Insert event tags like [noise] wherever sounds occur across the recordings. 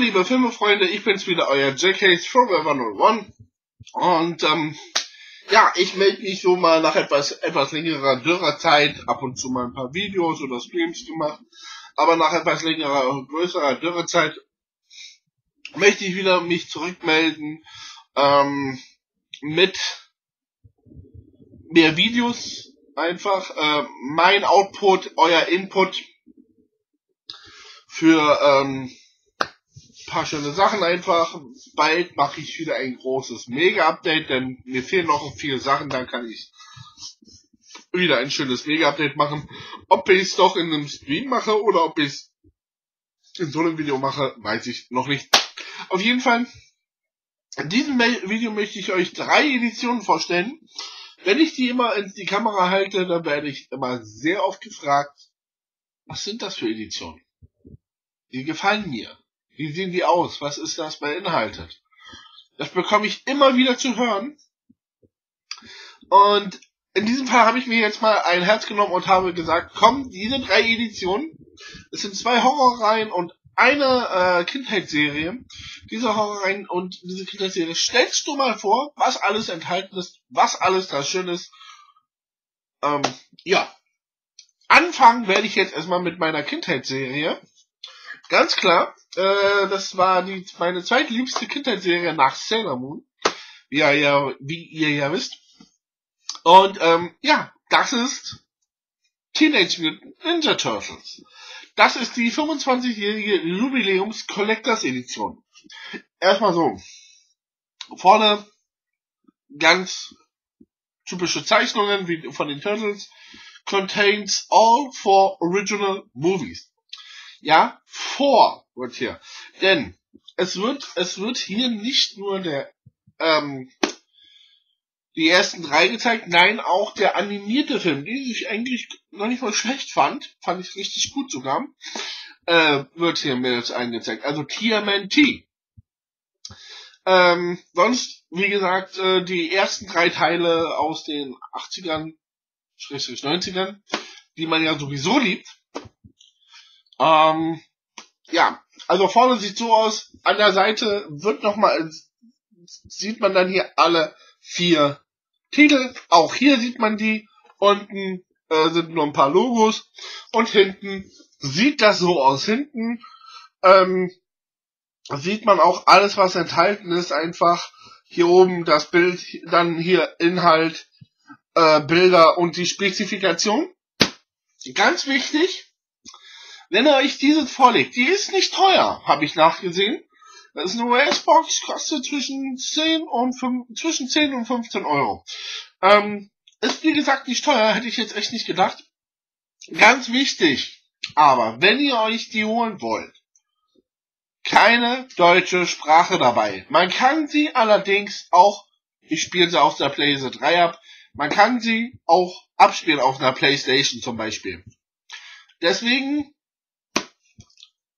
liebe Filmefreunde, ich bin's wieder, euer JK's Forever 01. Und ähm, ja, ich melde mich so mal nach etwas etwas längerer dürrer Zeit, ab und zu mal ein paar Videos oder Streams gemacht, aber nach etwas längerer, größerer Dürrezeit möchte ich wieder mich zurückmelden ähm, mit mehr Videos einfach, äh, mein Output, euer Input für ähm, paar schöne Sachen einfach. Bald mache ich wieder ein großes Mega-Update, denn mir fehlen noch viele Sachen, dann kann ich wieder ein schönes Mega-Update machen. Ob ich es doch in einem Stream mache oder ob ich es in so einem Video mache, weiß ich noch nicht. Auf jeden Fall, in diesem Video möchte ich euch drei Editionen vorstellen. Wenn ich die immer in die Kamera halte, dann werde ich immer sehr oft gefragt, was sind das für Editionen? Die gefallen mir. Wie sehen die aus? Was ist das beinhaltet? Das bekomme ich immer wieder zu hören. Und in diesem Fall habe ich mir jetzt mal ein Herz genommen und habe gesagt, komm, diese drei Editionen, es sind zwei Horrorreihen und eine äh, Kindheitsserie. Diese Horrorreihen und diese Kindheitsserie, stellst du mal vor, was alles enthalten ist, was alles da schön ist. Ähm, ja. Anfangen werde ich jetzt erstmal mit meiner Kindheitsserie. Ganz klar, äh, das war die, meine zweitliebste Kindheitsserie nach Sailor Moon. Ja, ja, wie ihr ja wisst. Und ähm, ja, das ist Teenage Mutant Ninja Turtles. Das ist die 25-jährige Jubiläums Collectors Edition. Erstmal so. Vorne ganz typische Zeichnungen wie von den Turtles. Contains all four original movies. Ja, vor wird hier. Denn es wird, es wird hier nicht nur der, ähm, die ersten drei gezeigt, nein, auch der animierte Film, den ich eigentlich noch nicht mal schlecht fand, fand ich richtig gut sogar, äh, wird hier jetzt eingezeigt. Also TMNT. Ähm, sonst, wie gesagt, äh, die ersten drei Teile aus den 80ern, 90ern, die man ja sowieso liebt, ähm, ja, also vorne sieht so aus, an der Seite wird nochmal, sieht man dann hier alle vier Titel. Auch hier sieht man die. Unten äh, sind nur ein paar Logos. Und hinten sieht das so aus. Hinten ähm, sieht man auch alles, was enthalten ist. Einfach hier oben das Bild, dann hier Inhalt, äh, Bilder und die Spezifikation. Ganz wichtig, wenn er euch dieses vorlegt, die ist nicht teuer, habe ich nachgesehen. Das ist eine US-Box, kostet zwischen 10 und 5, zwischen 10 und 15 Euro. Ähm, ist wie gesagt nicht teuer, hätte ich jetzt echt nicht gedacht. Ganz wichtig, aber wenn ihr euch die holen wollt, keine deutsche Sprache dabei. Man kann sie allerdings auch, ich spiele sie auf der PlayStation 3 ab, man kann sie auch abspielen auf einer Playstation zum Beispiel. Deswegen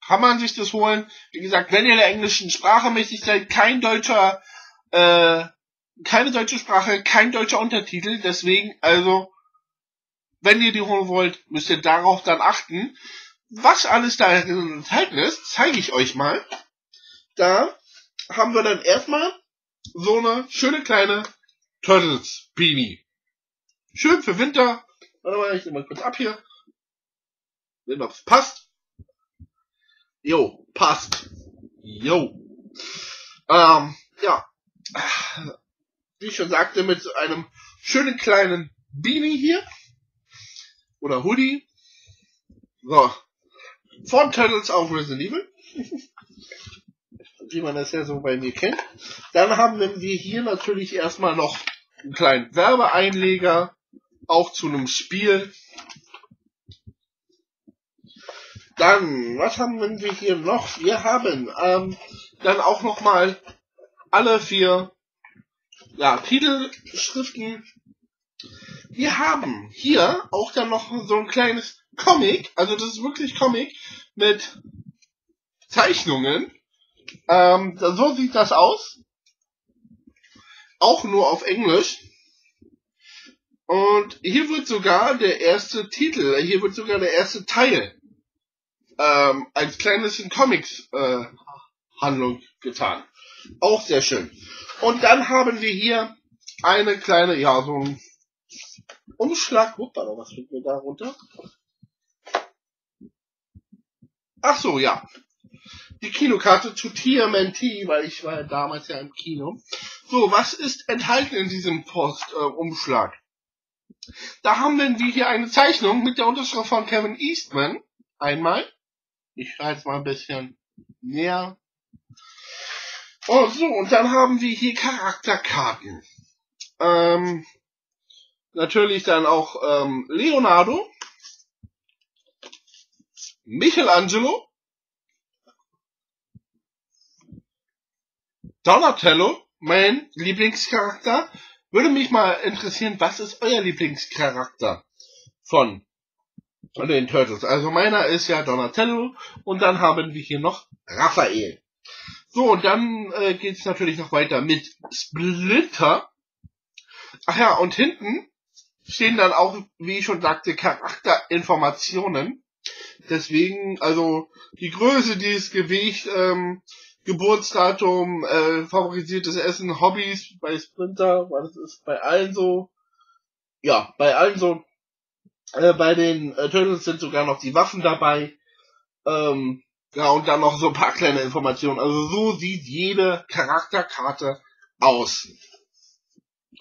kann man sich das holen. Wie gesagt, wenn ihr der englischen Sprache mächtig seid, kein deutscher, äh, keine deutsche Sprache, kein deutscher Untertitel. Deswegen, also, wenn ihr die holen wollt, müsst ihr darauf dann achten. Was alles da enthalten ist, zeige ich euch mal. Da haben wir dann erstmal so eine schöne kleine Turtles Beanie. Schön für Winter. Warte mal, ich nehme mal kurz ab hier. Wenn das passt. Jo, passt. Jo. Ähm, ja. Wie ich schon sagte, mit einem schönen kleinen Beanie hier. Oder Hoodie. So. Von Turtles auf Resident Evil. Wie man das ja so bei mir kennt. Dann haben wir hier natürlich erstmal noch einen kleinen Werbeeinleger. Auch zu einem Spiel. Dann, was haben wir hier noch? Wir haben ähm, dann auch nochmal alle vier ja, Titelschriften. Wir haben hier auch dann noch so ein kleines Comic, also das ist wirklich Comic mit Zeichnungen. Ähm, so sieht das aus. Auch nur auf Englisch. Und hier wird sogar der erste Titel, hier wird sogar der erste Teil ähm, als kleines in Comics äh, Handlung getan. Auch sehr schön. Und dann haben wir hier eine kleine, ja, so ein Umschlag. Hoppala, was fliegt mir da runter? Ach so, ja. Die Kinokarte zu TMNT, weil ich war ja damals ja im Kino. So, was ist enthalten in diesem Postumschlag? Äh, da haben wir hier eine Zeichnung mit der Unterschrift von Kevin Eastman. Einmal. Ich schreibe es mal ein bisschen näher. Oh, so, und dann haben wir hier Charakterkarten. Ähm, natürlich dann auch ähm, Leonardo, Michelangelo, Donatello, mein Lieblingscharakter. Würde mich mal interessieren, was ist euer Lieblingscharakter von, von den Turtles? Also meiner ist ja Donatello und dann haben wir hier noch Raphael. So, und dann äh, geht's natürlich noch weiter mit Splinter. Ach ja, und hinten stehen dann auch, wie ich schon sagte, Charakterinformationen. Deswegen, also die Größe, dieses Gewicht, ähm, Geburtsdatum, äh, favorisiertes Essen, Hobbys bei Sprinter, das ist bei allen so. Ja, bei allen so. Äh, bei den äh, Turtles sind sogar noch die Waffen dabei. Ähm, ja, und dann noch so ein paar kleine Informationen. Also so sieht jede Charakterkarte aus.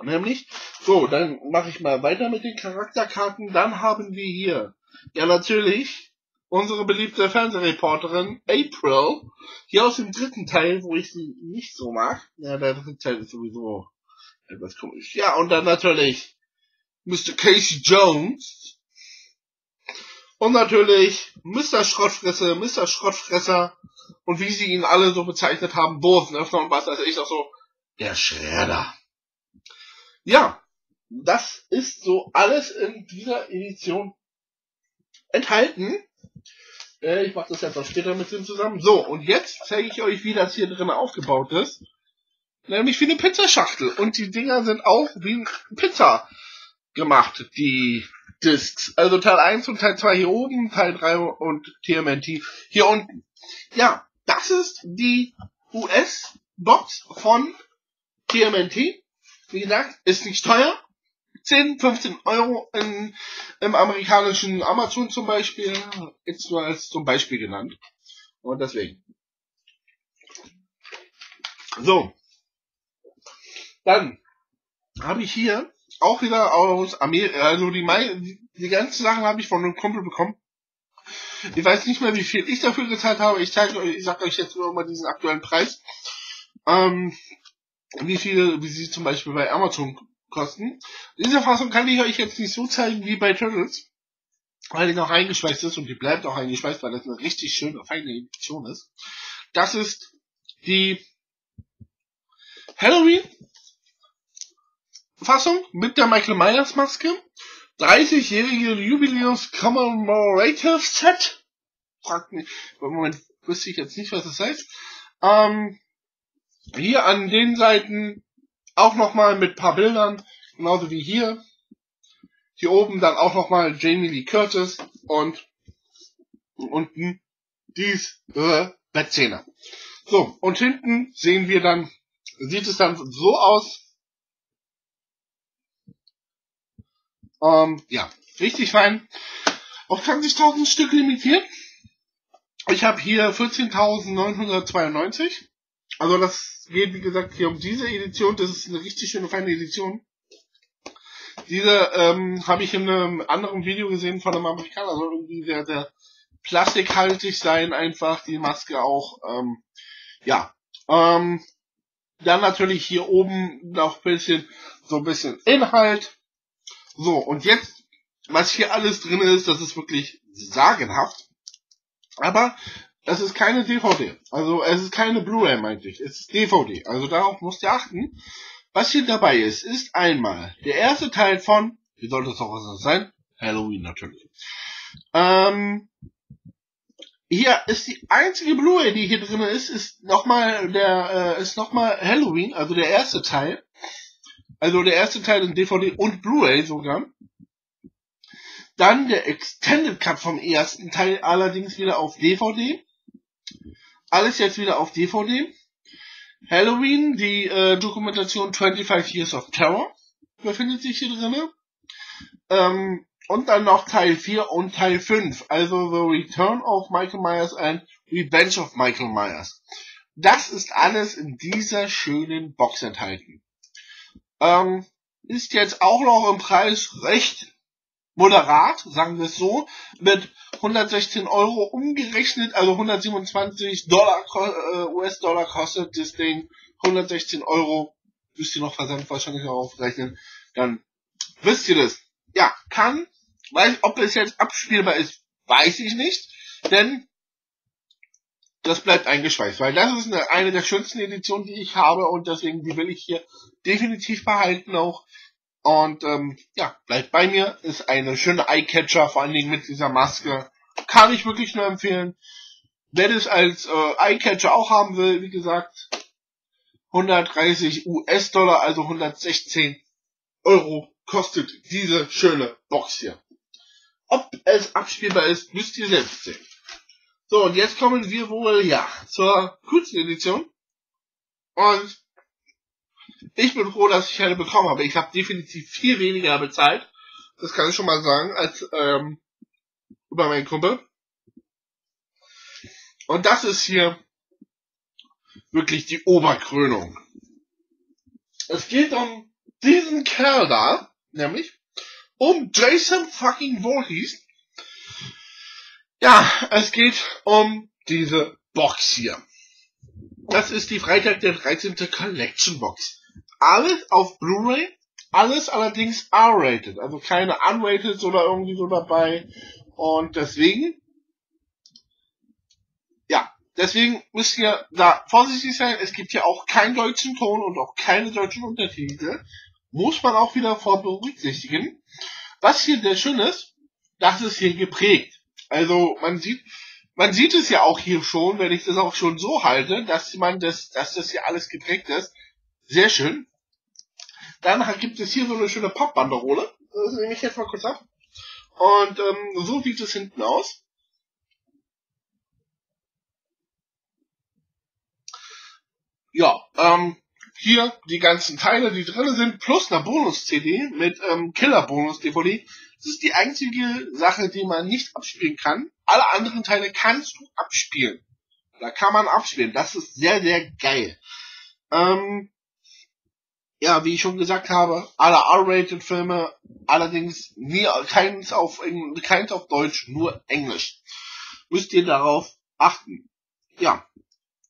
Nämlich, so, dann mache ich mal weiter mit den Charakterkarten. Dann haben wir hier, ja natürlich, unsere beliebte Fernsehreporterin April, hier aus dem dritten Teil, wo ich sie nicht so mag. Ja, der dritte Teil ist sowieso etwas komisch. Ja, und dann natürlich Mr. Casey Jones. Und natürlich Mr. Schrottfresse, Mr. Schrottfresser. Und wie sie ihn alle so bezeichnet haben, Bosenöffner und was weiß ich auch so, der Schredder. Ja, das ist so alles in dieser Edition enthalten. Äh, ich mache das etwas später mit dem zusammen. So, und jetzt zeige ich euch, wie das hier drin aufgebaut ist. Nämlich wie eine Pizzaschachtel. Und die Dinger sind auch wie Pizza gemacht, die Discs. Also Teil 1 und Teil 2 hier oben, Teil 3 und TMNT hier unten. Ja, das ist die US-Box von TMNT. Wie gesagt, ist nicht teuer. 10, 15 Euro in, im amerikanischen Amazon zum Beispiel. Jetzt nur als zum Beispiel genannt. Und deswegen. So. Dann habe ich hier auch wieder aus Amerika, also die, die, die ganzen Sachen habe ich von einem Kumpel bekommen. Ich weiß nicht mehr, wie viel ich dafür gezahlt habe. Ich zeige euch, ich sag euch jetzt nur mal diesen aktuellen Preis. Ähm, wie viele, wie sie zum Beispiel bei Amazon kosten. Diese Fassung kann ich euch jetzt nicht so zeigen wie bei Turtles, weil die noch eingeschweißt ist und die bleibt auch eingeschweißt, weil das eine richtig schöne, feine Edition ist. Das ist die Halloween Fassung mit der Michael Myers Maske. 30-jährige Jubiläums Commemorative Set. Fragt mich, Moment, wüsste ich jetzt nicht, was das heißt. Ähm, hier an den Seiten auch nochmal mit paar Bildern, genauso wie hier. Hier oben dann auch nochmal Jamie Lee Curtis und unten dies äh, Bettszene. So, und hinten sehen wir dann, sieht es dann so aus. Ähm, ja, richtig fein. Auf 20.000 Stück limitiert. Ich habe hier 14.992. Also das geht, wie gesagt, hier um diese Edition. Das ist eine richtig schöne, feine Edition. Diese ähm, habe ich in einem anderen Video gesehen von einem Amerikaner. Soll irgendwie sehr, sehr plastikhaltig sein, einfach die Maske auch. Ähm, ja. Ähm, dann natürlich hier oben noch ein bisschen, so ein bisschen Inhalt. So, und jetzt, was hier alles drin ist, das ist wirklich sagenhaft. Aber es ist keine DVD. Also es ist keine Blu-ray, meinte ich. Es ist DVD. Also darauf musst ihr achten. Was hier dabei ist, ist einmal der erste Teil von, wie sollte es auch was sein? Halloween natürlich. Ähm, hier ist die einzige Blu-ray, die hier drin ist, ist nochmal der, äh, ist nochmal Halloween, also der erste Teil. Also der erste Teil in DVD und Blu-ray sogar. Dann der Extended Cut vom ersten Teil allerdings wieder auf DVD. alles jetzt wieder auf DVD. Halloween, die äh, Dokumentation 25 Years of Terror befindet sich hier drinne. Ähm, und dann noch Teil 4 und Teil 5, also The Return of Michael Myers and Revenge of Michael Myers. Das ist alles in dieser schönen Box enthalten. Ähm, ist jetzt auch noch im Preis recht moderat, sagen wir es so, mit 116 Euro umgerechnet, also 127 Dollar, äh, US-Dollar kostet das Ding, 116 Euro, müsst ihr noch Versand wahrscheinlich auch aufrechnen, dann wisst ihr das. Ja, kann, weiß, ob es jetzt abspielbar ist, weiß ich nicht, denn das bleibt eingeschweißt, weil das ist eine, eine der schönsten Editionen, die ich habe und deswegen die will ich hier definitiv behalten auch. Und ähm, ja, bleibt bei mir, ist eine schöne Eyecatcher, vor allen Dingen mit dieser Maske. Kann ich wirklich nur empfehlen. Wer das als äh, Eyecatcher auch haben will, wie gesagt, 130 US-Dollar, also 116 Euro kostet diese schöne Box hier. Ob es abspielbar ist, müsst ihr selbst sehen. So, und jetzt kommen wir wohl, ja, zur kurzen Edition. Und ich bin froh, dass ich eine bekommen habe. Ich habe definitiv viel weniger bezahlt. Das kann ich schon mal sagen, als ähm, über meinen Kumpel. Und das ist hier wirklich die Oberkrönung. Es geht um diesen Kerl da, nämlich um Jason fucking Voorhees. Ja, es geht um diese Box hier. Das ist die Freitag der 13. Collection Box alles auf Blu-ray, alles allerdings R-rated, also keine unrated oder irgendwie so dabei. Und deswegen, ja, deswegen müsst ihr da vorsichtig sein. Es gibt hier auch keinen deutschen Ton und auch keine deutschen Untertitel. Muss man auch wieder vor berücksichtigen. Was hier sehr schön ist, das ist hier geprägt. Also man sieht, man sieht es ja auch hier schon, wenn ich das auch schon so halte, dass man das, dass das hier alles geprägt ist. Sehr schön. Dann gibt es hier so eine schöne Pappbanderole. Das nehme ich jetzt mal kurz ab. Und ähm, so sieht es hinten aus. Ja, ähm, hier die ganzen Teile, die drin sind, plus eine Bonus-CD mit ähm, Killer-Bonus-DVD. Das ist die einzige Sache, die man nicht abspielen kann. Alle anderen Teile kannst du abspielen. Da kann man abspielen. Das ist sehr, sehr geil. Ähm, ja, wie ich schon gesagt habe, alle R-rated Filme, allerdings nie, keins auf, keins auf Deutsch, nur Englisch. Müsst ihr darauf achten. Ja.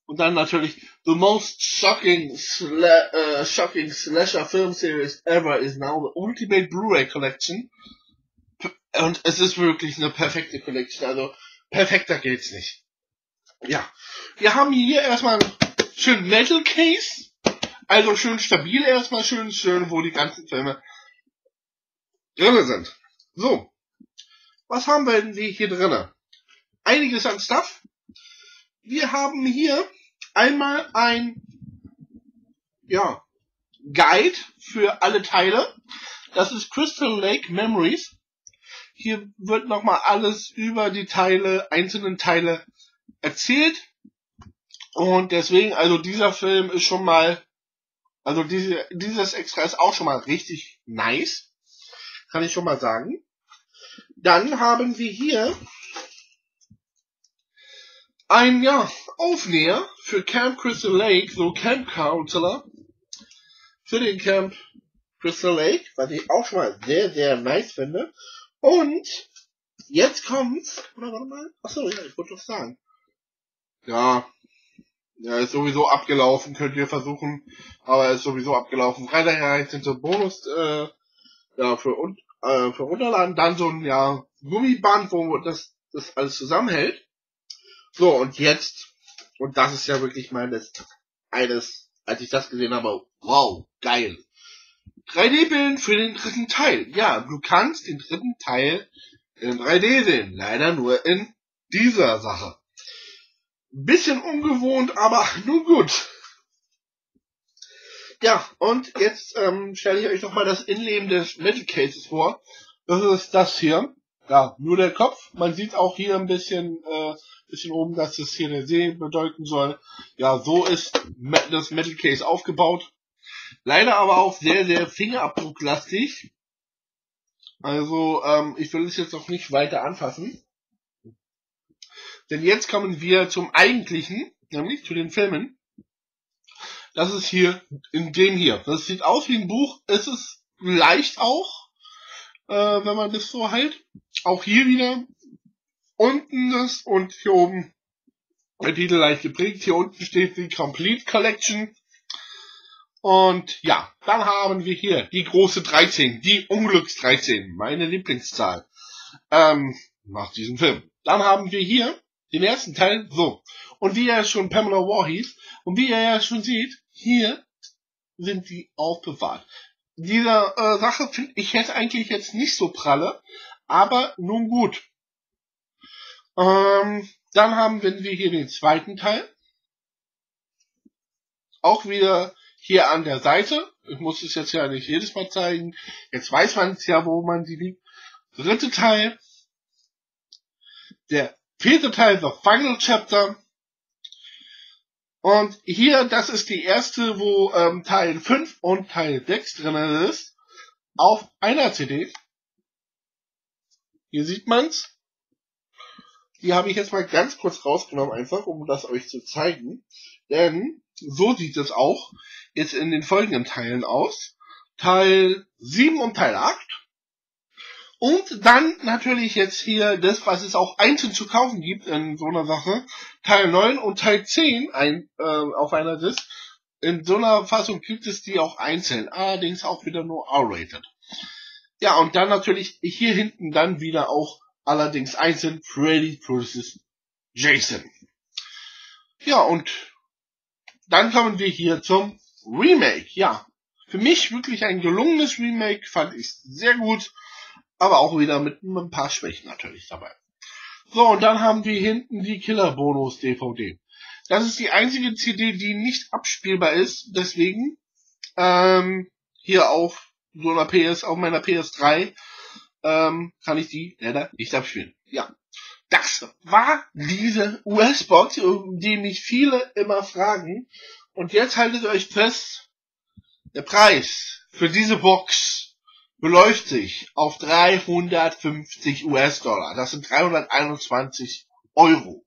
Und dann natürlich, the most shocking, sla uh, shocking slasher film series ever is now the Ultimate Blu-ray Collection. Und es ist wirklich eine perfekte Collection, also perfekter geht's nicht. Ja. Wir haben hier erstmal einen schönen Metal Case also schön stabil erstmal, schön, schön, wo die ganzen Filme drinne sind. So. Was haben wir denn hier drinne? Einiges an Stuff. Wir haben hier einmal ein, ja, Guide für alle Teile. Das ist Crystal Lake Memories. Hier wird nochmal alles über die Teile, einzelnen Teile erzählt. Und deswegen, also dieser Film ist schon mal also diese, dieses Extra ist auch schon mal richtig nice. Kann ich schon mal sagen. Dann haben wir hier ein, ja, Aufnäher für Camp Crystal Lake, so Camp Counselor. Für den Camp Crystal Lake, was ich auch schon mal sehr, sehr nice finde. Und jetzt kommt's, oder warte mal, achso, ja, ich wollte doch sagen. Ja, ja, ist sowieso abgelaufen, könnt ihr versuchen, aber ist sowieso abgelaufen. Freitag sind so Bonus, äh, ja, für, äh, für runterladen, dann so ein, ja, Gummiband, wo das, das alles zusammenhält. So, und jetzt, und das ist ja wirklich meines, eines, als ich das gesehen habe, wow, geil. 3D-Bilden für den dritten Teil. Ja, du kannst den dritten Teil in 3D sehen. Leider nur in dieser Sache. Bisschen ungewohnt, aber [laughs] nun gut. Ja, und jetzt ähm, stelle ich euch nochmal das Innenleben des Metal Cases vor. Das ist das hier. Ja, nur der Kopf. Man sieht auch hier ein bisschen, äh, bisschen oben, dass das hier der See bedeuten soll. Ja, so ist das Metal Case aufgebaut. Leider aber auch sehr, sehr fingerabdrucklastig. Also, ähm, ich will es jetzt auch nicht weiter anfassen. Denn jetzt kommen wir zum eigentlichen, nämlich zu den Filmen. Das ist hier in dem hier. Das sieht aus wie ein Buch. Es ist leicht auch, äh, wenn man das so hält. Auch hier wieder unten das und hier oben der Titel leicht geprägt. Hier unten steht die Complete Collection. Und ja, dann haben wir hier die große 13, die Unglücks 13, meine Lieblingszahl ähm, nach diesem Film. Dann haben wir hier den ersten Teil, so. Und wie er schon Pamela War hieß, und wie er ja schon sieht, hier sind die aufbewahrt. Diese äh, Sache finde ich jetzt eigentlich jetzt nicht so pralle, aber nun gut. Ähm, dann haben wir hier den zweiten Teil. Auch wieder hier an der Seite. Ich muss es jetzt ja nicht jedes Mal zeigen. Jetzt weiß man es ja, wo man sie liegt. Dritte Teil. Der vierte Teil, The Final Chapter. Und hier, das ist die erste, wo ähm, Teil 5 und Teil 6 drin ist. Auf einer CD. Hier sieht man's. Die habe ich jetzt mal ganz kurz rausgenommen, einfach, um das euch zu zeigen. Denn so sieht es auch jetzt in den folgenden Teilen aus. Teil 7 und Teil 8. Und dann natürlich jetzt hier das, was es auch einzeln zu kaufen gibt in so einer Sache. Teil 9 und Teil 10 ein, äh, auf einer Disc. In so einer Fassung gibt es die auch einzeln. Allerdings auch wieder nur R-rated. Ja, und dann natürlich hier hinten dann wieder auch allerdings einzeln Freddy vs. Jason. Ja, und dann kommen wir hier zum Remake. Ja, für mich wirklich ein gelungenes Remake, fand ich sehr gut aber auch wieder mit ein paar Schwächen natürlich dabei. So, und dann haben wir hinten die Killer-Bonus DVD. Das ist die einzige CD, die nicht abspielbar ist, deswegen ähm, hier auf so einer PS, auf meiner PS3 ähm, kann ich die leider nicht abspielen. Ja, das war diese US-Box, um die mich viele immer fragen. Und jetzt haltet euch fest, der Preis für diese Box beläuft sich auf 350 US-Dollar. Das sind 321 Euro.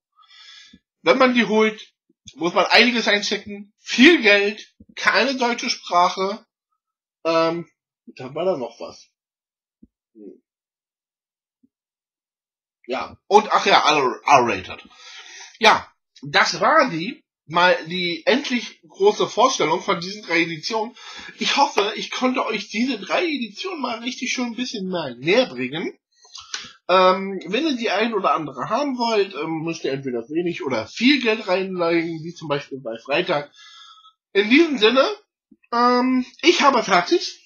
Wenn man die holt, muss man einiges einstecken. Viel Geld, keine deutsche Sprache. Ähm, da war da noch was. Ja, und ach ja, R-rated. Ja, das war die mal die endlich große Vorstellung von diesen drei Editionen. Ich hoffe, ich konnte euch diese drei Editionen mal richtig schön ein bisschen mal näher bringen. Ähm, wenn ihr die ein oder andere haben wollt, ähm, müsst ihr entweder wenig oder viel Geld reinlegen, wie zum Beispiel bei Freitag. In diesem Sinne, ähm, ich habe fertig.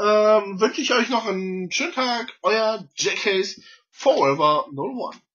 Ähm, wünsche ich euch noch einen schönen Tag. Euer Jackace Forever 01.